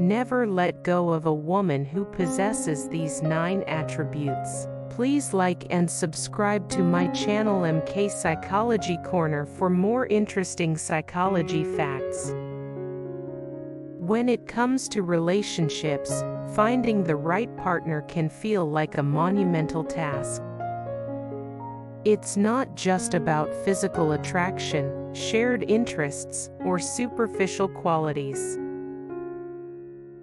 Never let go of a woman who possesses these 9 attributes. Please like and subscribe to my channel MK Psychology Corner for more interesting psychology facts. When it comes to relationships, finding the right partner can feel like a monumental task. It's not just about physical attraction, shared interests, or superficial qualities.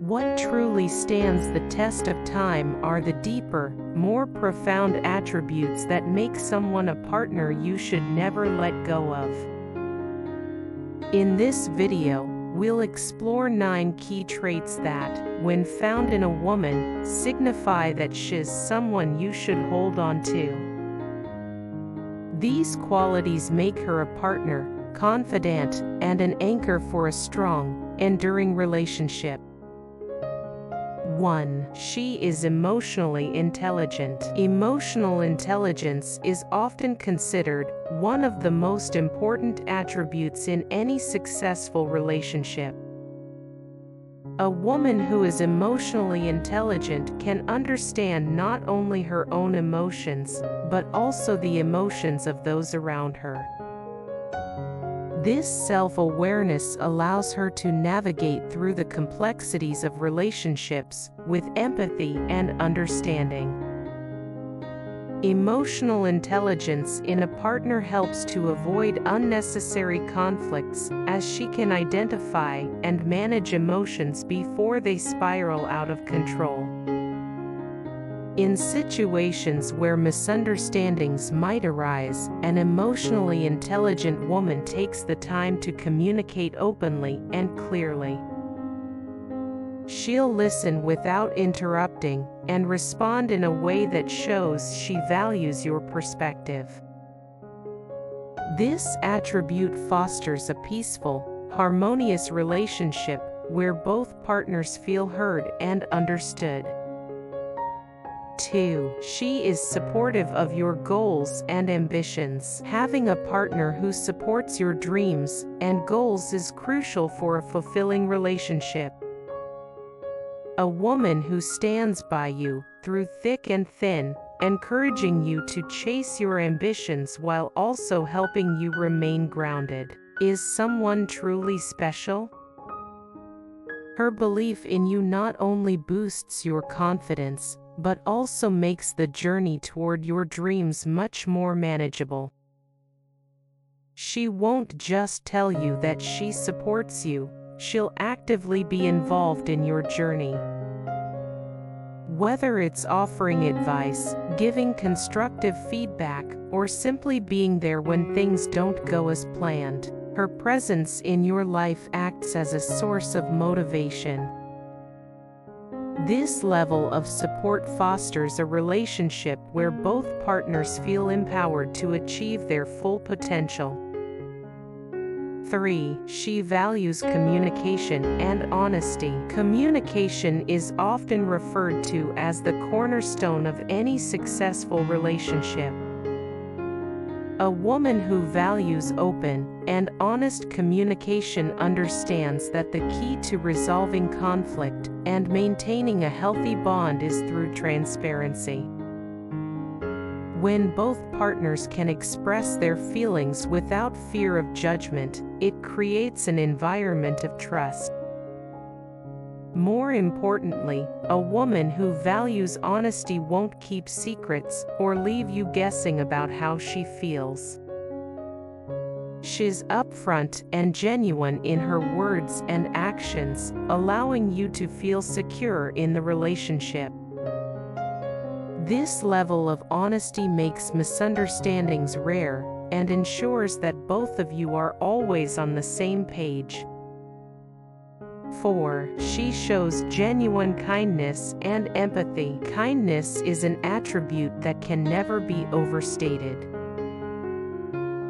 What truly stands the test of time are the deeper, more profound attributes that make someone a partner you should never let go of. In this video, we'll explore 9 key traits that, when found in a woman, signify that she's someone you should hold on to. These qualities make her a partner, confidant, and an anchor for a strong, enduring relationship. 1. She is emotionally intelligent. Emotional intelligence is often considered one of the most important attributes in any successful relationship. A woman who is emotionally intelligent can understand not only her own emotions, but also the emotions of those around her. This self-awareness allows her to navigate through the complexities of relationships with empathy and understanding. Emotional intelligence in a partner helps to avoid unnecessary conflicts as she can identify and manage emotions before they spiral out of control. In situations where misunderstandings might arise, an emotionally intelligent woman takes the time to communicate openly and clearly. She'll listen without interrupting and respond in a way that shows she values your perspective. This attribute fosters a peaceful, harmonious relationship where both partners feel heard and understood. 2. She is supportive of your goals and ambitions. Having a partner who supports your dreams and goals is crucial for a fulfilling relationship. A woman who stands by you, through thick and thin, encouraging you to chase your ambitions while also helping you remain grounded. Is someone truly special? Her belief in you not only boosts your confidence, but also makes the journey toward your dreams much more manageable. She won't just tell you that she supports you, she'll actively be involved in your journey. Whether it's offering advice, giving constructive feedback, or simply being there when things don't go as planned, her presence in your life acts as a source of motivation. This level of support fosters a relationship where both partners feel empowered to achieve their full potential. 3. She values communication and honesty. Communication is often referred to as the cornerstone of any successful relationship. A woman who values open and honest communication understands that the key to resolving conflict and maintaining a healthy bond is through transparency. When both partners can express their feelings without fear of judgment, it creates an environment of trust. More importantly, a woman who values honesty won't keep secrets or leave you guessing about how she feels. She's upfront and genuine in her words and actions, allowing you to feel secure in the relationship. This level of honesty makes misunderstandings rare and ensures that both of you are always on the same page. 4. She shows genuine kindness and empathy. Kindness is an attribute that can never be overstated.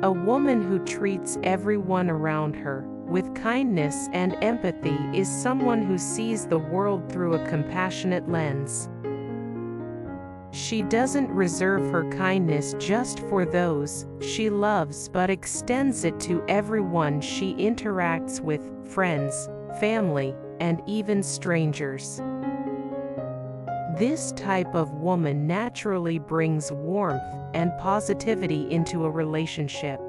A woman who treats everyone around her with kindness and empathy is someone who sees the world through a compassionate lens. She doesn't reserve her kindness just for those she loves but extends it to everyone she interacts with, friends, family, and even strangers. This type of woman naturally brings warmth and positivity into a relationship.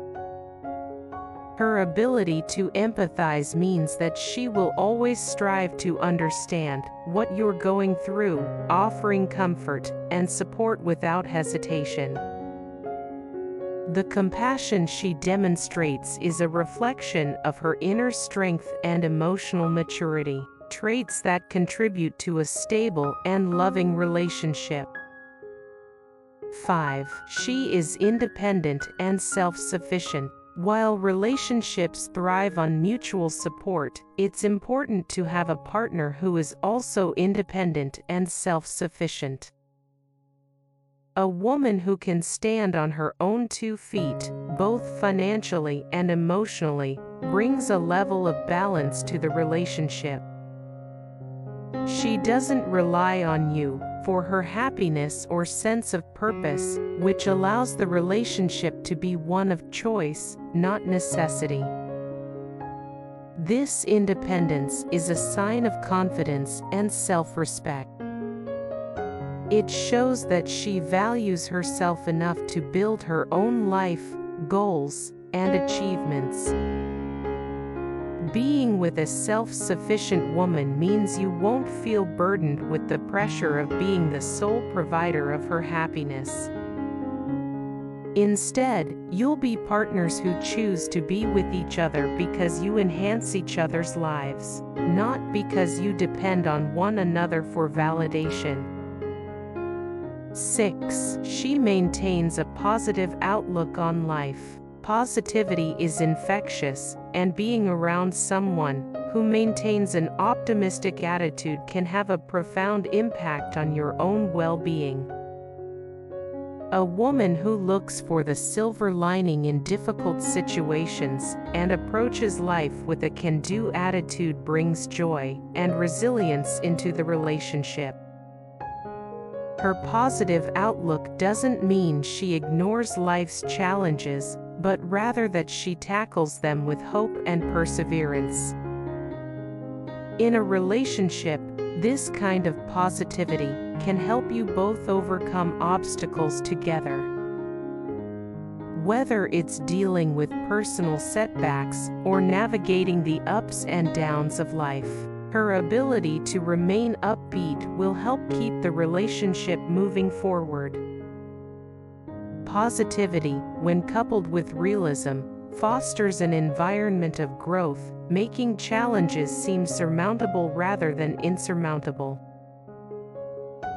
Her ability to empathize means that she will always strive to understand what you're going through, offering comfort and support without hesitation. The compassion she demonstrates is a reflection of her inner strength and emotional maturity, traits that contribute to a stable and loving relationship. 5. She is independent and self-sufficient. While relationships thrive on mutual support, it's important to have a partner who is also independent and self-sufficient. A woman who can stand on her own two feet, both financially and emotionally, brings a level of balance to the relationship. She doesn't rely on you, for her happiness or sense of purpose, which allows the relationship to be one of choice, not necessity. This independence is a sign of confidence and self-respect. It shows that she values herself enough to build her own life, goals, and achievements. Being with a self-sufficient woman means you won't feel burdened with the pressure of being the sole provider of her happiness. Instead, you'll be partners who choose to be with each other because you enhance each other's lives, not because you depend on one another for validation. 6. She maintains a positive outlook on life. Positivity is infectious, and being around someone who maintains an optimistic attitude can have a profound impact on your own well-being. A woman who looks for the silver lining in difficult situations and approaches life with a can-do attitude brings joy and resilience into the relationship. Her positive outlook doesn't mean she ignores life's challenges, but rather that she tackles them with hope and perseverance. In a relationship, this kind of positivity can help you both overcome obstacles together. Whether it's dealing with personal setbacks or navigating the ups and downs of life, her ability to remain upbeat will help keep the relationship moving forward. Positivity, when coupled with realism, fosters an environment of growth, making challenges seem surmountable rather than insurmountable.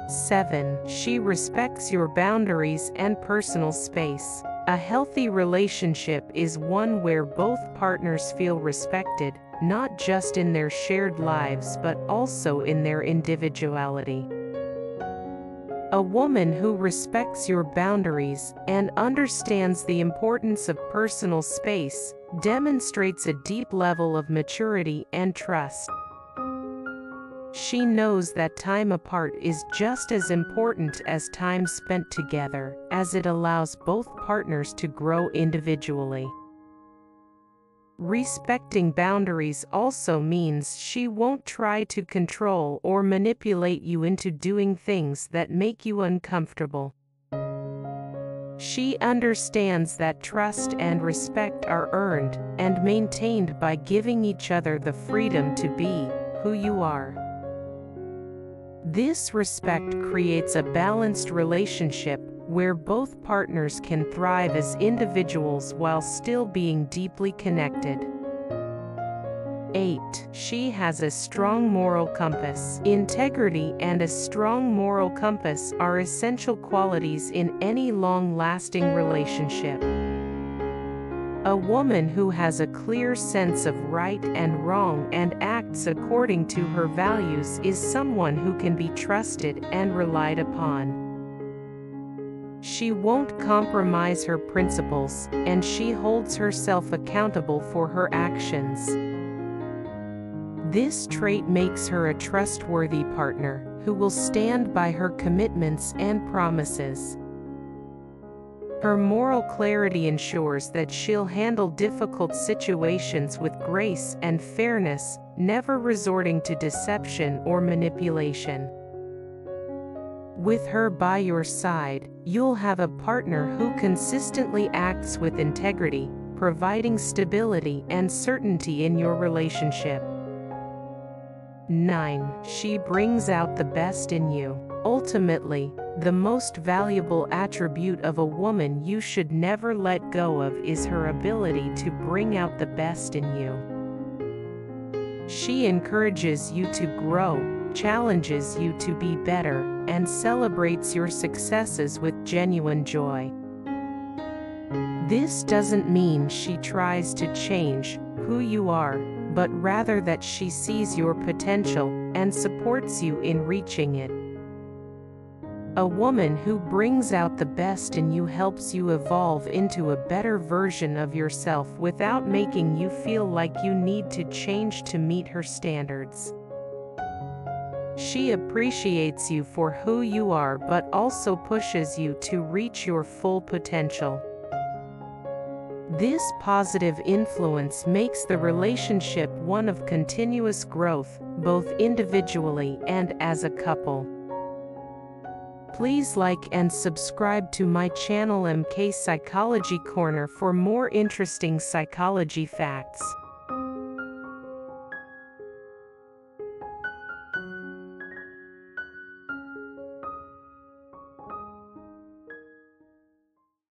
7. She respects your boundaries and personal space. A healthy relationship is one where both partners feel respected, not just in their shared lives but also in their individuality. A woman who respects your boundaries and understands the importance of personal space demonstrates a deep level of maturity and trust. She knows that time apart is just as important as time spent together, as it allows both partners to grow individually. Respecting boundaries also means she won't try to control or manipulate you into doing things that make you uncomfortable. She understands that trust and respect are earned and maintained by giving each other the freedom to be who you are. This respect creates a balanced relationship where both partners can thrive as individuals while still being deeply connected. 8. She has a strong moral compass. Integrity and a strong moral compass are essential qualities in any long-lasting relationship. A woman who has a clear sense of right and wrong and acts according to her values is someone who can be trusted and relied upon. She won't compromise her principles, and she holds herself accountable for her actions. This trait makes her a trustworthy partner, who will stand by her commitments and promises. Her moral clarity ensures that she'll handle difficult situations with grace and fairness, never resorting to deception or manipulation. With her by your side, you'll have a partner who consistently acts with integrity, providing stability and certainty in your relationship. 9. She brings out the best in you. Ultimately, the most valuable attribute of a woman you should never let go of is her ability to bring out the best in you. She encourages you to grow, challenges you to be better, and celebrates your successes with genuine joy. This doesn't mean she tries to change who you are, but rather that she sees your potential and supports you in reaching it. A woman who brings out the best in you helps you evolve into a better version of yourself without making you feel like you need to change to meet her standards. She appreciates you for who you are but also pushes you to reach your full potential. This positive influence makes the relationship one of continuous growth, both individually and as a couple. Please like and subscribe to my channel MK Psychology Corner for more interesting psychology facts.